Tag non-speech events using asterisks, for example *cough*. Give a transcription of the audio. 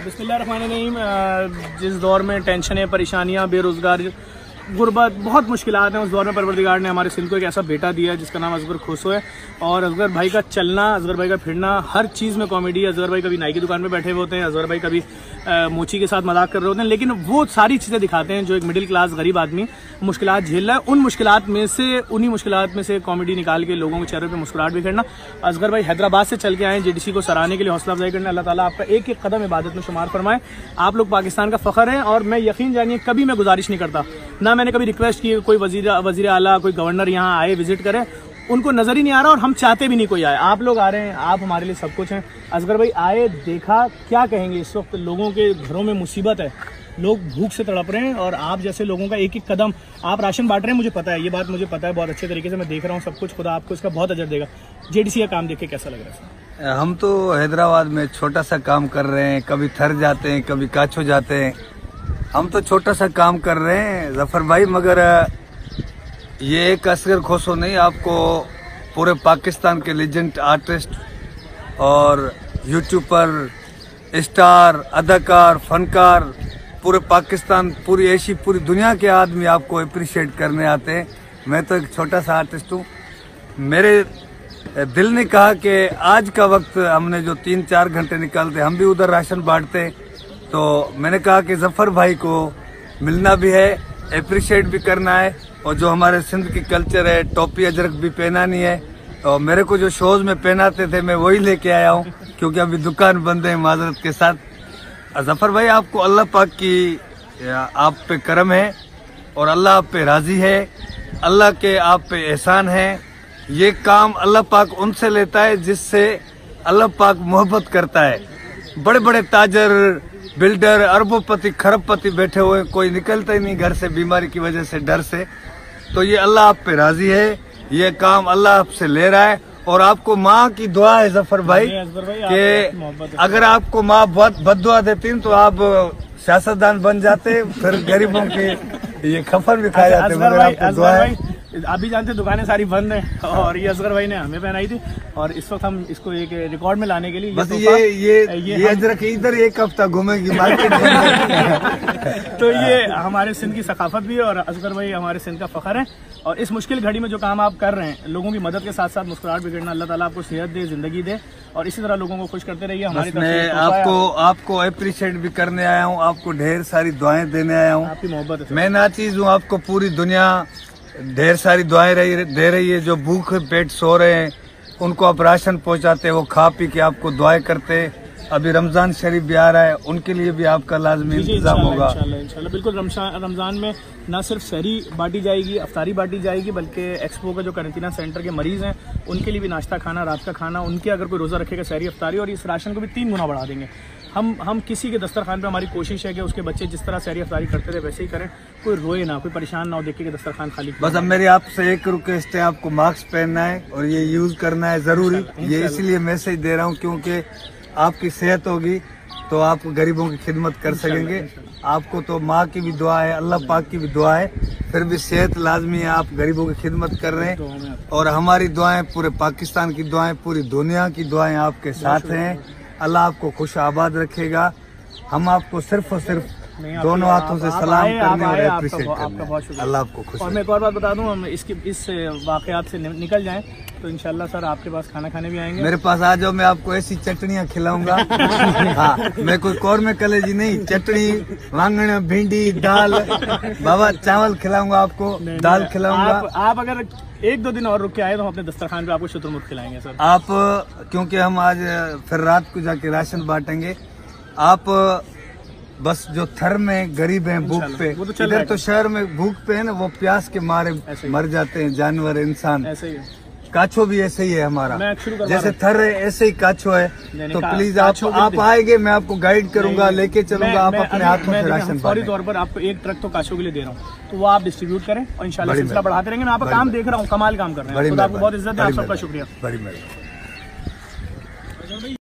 बिस्मिल्लाहिर्रहमानिर्रहीम जिस दौर में टेंशनें, परेशानियाँ, बेरोज़गार, गुर्बत, बहुत मुश्किल हैं, उस दौर में परवरदिगार ने हमारे सिंध को एक ऐसा बेटा दिया जिसका नाम असगर खुश है और असगर भाई का चलना असगर भाई का फिरना, हर चीज़ में कॉमेडी है असगर भाई कभी नाई की दुकान पर बैठे हुए होते हैं असगर भाई कभी मोची के साथ मज़ाक कर रहे होते हैं, लेकिन वो सारी चीज़ें दिखाते हैं जो एक मिडिल क्लास गरीब आदमी मुश्किल झेल रहा है। उन मुश्किल में से, उन्हीं मुश्किल में से कॉमेडी निकाल के लोगों के चेहरे पर मुस्कुराहट भी करना असगर भाई हैदराबाद से चल के आए जेडीसी को सराहने के लिए हौसला अफजाई करना। अल्लाह ताला आपका एक एक कदम इबादत में शुमार फरमाए। आप लोग पाकिस्तान का फ़ख्र है और मैं यकीन जानिए, कभी मैं गुजारिश नहीं करता। ना मैंने कभी रिक्वेस्ट की कोई वज़ीर वज़ीर आला, कोई गवर्नर यहाँ आए विज़िट करे। उनको नज़र ही नहीं आ रहा और हम चाहते भी नहीं कोई आए। आप लोग आ रहे हैं, आप हमारे लिए सब कुछ हैं। असगर भाई, आए, देखा, क्या कहेंगे? इस वक्त लोगों के घरों में मुसीबत है। लोग भूख से तड़प रहे हैं और आप जैसे लोगों का एक एक कदम आप राशन बांट रहे हैं, मुझे पता है, ये बात मुझे पता है, बहुत अच्छे तरीके से मैं देख रहा हूँ सब कुछ, खुदा आपको इसका बहुत अजर देगा। जेडीसी का काम देख के कैसा लग रहा है हम तो हैदराबाद में छोटा सा काम कर रहे हैं, कभी थर जाते हैं, कभी काछो जाते हैं। हम तो छोटा सा काम कर रहे हैं, ज़फ़र भाई, मगर ये एक असगर खोसो नहीं, आपको पूरे पाकिस्तान के लेजेंड आर्टिस्ट और यूट्यूबर स्टार अदाकार, फनकार, पूरे पाकिस्तान, पूरी ऐसी पूरी दुनिया के आदमी आपको अप्रिशिएट करने आते हैं। मैं तो एक छोटा सा आर्टिस्ट हूँ। मेरे दिल ने कहा कि आज का वक्त हमने जो तीन चार घंटे निकालते हम भी उधर राशन बांटते तो मैंने कहा कि ज़फ़र भाई को मिलना भी है अप्रिशिएट भी करना है। और जो हमारे सिंध की कल्चर है, टोपी अजरक भी पहनानी है, और मेरे को जो शोज़ में पहनाते थे, मैं वही लेके आया हूँ, क्योंकि अभी दुकान बंद है माजरत के साथ। ज़फ़र भाई, आपको अल्लाह पाक की आप पे करम है, और अल्लाह आप पे राज़ी है, अल्लाह के आप पे एहसान है। ये काम अल्लाह पाक उनसे लेता है, जिससे अल्लाह पाक मोहब्बत करता है। बड़े बड़े ताजर बिल्डर अरबोपति खरबपति बैठे हुए कोई निकलता ही नहीं घर से बीमारी की वजह से डर से। तो ये अल्लाह आप पे राज़ी है ये काम अल्लाह आपसे ले रहा है। और आपको माँ की दुआ है ज़फ़र भाई कि अगर आपको माँ बहुत बद दुआ देती तो आप सियासतदान बन जाते फिर गरीबों के ये खफन भी खाए जाते मगर आपको दुआ है। आप भी जानते दुकानें सारी बंद हैं और ये असगर भाई ने हमें पहनाई थी और इस वक्त हम इसको एक रिकॉर्ड में लाने के लिए बस ये ये ये, ये अजरक इधर एक हफ़्ता घूमेगी मार्केट *laughs* तो ये हमारे सिंध की सकाफत भी है और असगर भाई हमारे सिंध का फखर है और इस मुश्किल घड़ी में जो काम आप कर रहे हैं लोगों की मदद के साथ साथ मुस्कुराहट बिगड़ना अल्लाह ताला आपको सेहत दे ज़िंदगी दे और इसी तरह लोगों को खुश करते रहिए हमारी मैं आपको आपको अप्रिशिएट भी करने आया हूँ आपको ढेर सारी दुआएँ देने आया हूँ। आपकी मोहब्बत मैं ना चीज़ हूँ आपको पूरी दुनिया ढेर सारी दुआएँ रही दे रही है जो भूख पेट सो रहे हैं उनको आप राशन पहुंचाते वो खा पी के आपको दुआएँ करते अभी रमज़ान शरीफ भी आ रहा है उनके लिए भी आपका लाजमी इंतज़ाम होगा। इंशाल्लाह बिल्कुल रमज़ान में न सिर्फ़ शहरी बांटी जाएगी अफ्तारी बांटी जाएगी बल्कि एक्सपो का जो करंतना सेंटर के मरीज़ हैं उनके लिए भी नाश्ता खाना रात का खाना उनके अगर कोई रोज़ा रखेगा शहरी अफ्तारी और इस राशन को भी तीन गुना बढ़ा देंगे। हम हम किसी के दस्तरखान पे हमारी कोशिश है कि उसके बच्चे जिस तरह सैरी अफ्तारी करते थे वैसे ही करें। कोई रोए ना कोई परेशान ना हो देखे कि दस्तरखान खाली बस अब मेरी आपसे एक रिक्वेस्ट है आपको मास्क पहनना है और ये यूज़ करना है ज़रूरी। ये इसलिए मैसेज दे रहा हूँ क्योंकि आपकी सेहत होगी तो आप गरीबों की खिदमत कर सकेंगे। आपको तो माँ की भी दुआ है अल्लाह पाक की भी दुआ है फिर भी सेहत लाजमी है आप गरीबों की खिदमत कर रहे हैं। और हमारी दुआएँ पूरे पाकिस्तान की दुआएँ पूरी दुनिया की दुआएँ आपके साथ हैं। अल्लाह आपको खुश आबाद रखेगा। हम आपको सिर्फ़ और सिर्फ़ दोनों हाथों से सलाम करने और अप्रिशिएट करने। अल्लाह आपको खुश और मैं एक और बात बता दूँ हम इसकी इस वाकयात से निकल जाएँ तो इंशाल्लाह सर आपके पास खाना खाने भी आएँगे। मेरे पास आ जाओ मैं आपको ऐसी चटनियाँ खिलाऊँगा। *laughs* हाँ मैं कोई कौर में कलेजी नहीं चटनी वांगण भिंडी दाल। बाबा चावल खिलाऊँगा आपको दाल खिलाऊँगा। आप, आप अगर एक दो दिन और रुक के आए तो हम अपने दस्तरखान पे आपको शुतुरमुर्ग खिलाएँगे सर। आप क्योंकि हम आज फिर रात को जाके राशन बांटेंगे। आप बस जो थर में गरीब हैं भूख पे। तो इधर तो शहर में भूख पे है ना वो प्यास के मारे मर जाते हैं जानवर इंसान। ऐसे ही काछो भी ऐसे ही है हमारा। जैसे थर है ऐसे ही काछो है। तो प्लीज़ आप आप आएँगे मैं आपको गाइड करूँगा लेके चलूँगा आप अपने हाथों से राशन फौरी तौर पर आपको एक ट्रक तो काछो के लिए दे रहा हूँ। तो वो आप डिस्ट्रीब्यूट करें और इंशाल्लाह सिलसिला बढ़ाते रहेंगे। मैं आपका काम देख रहा हूँ कमाल काम कर रहे हैं। आपको बहुत इज़्ज़त है आप सबका शुक्रिया। बड़ी मेहरबानी।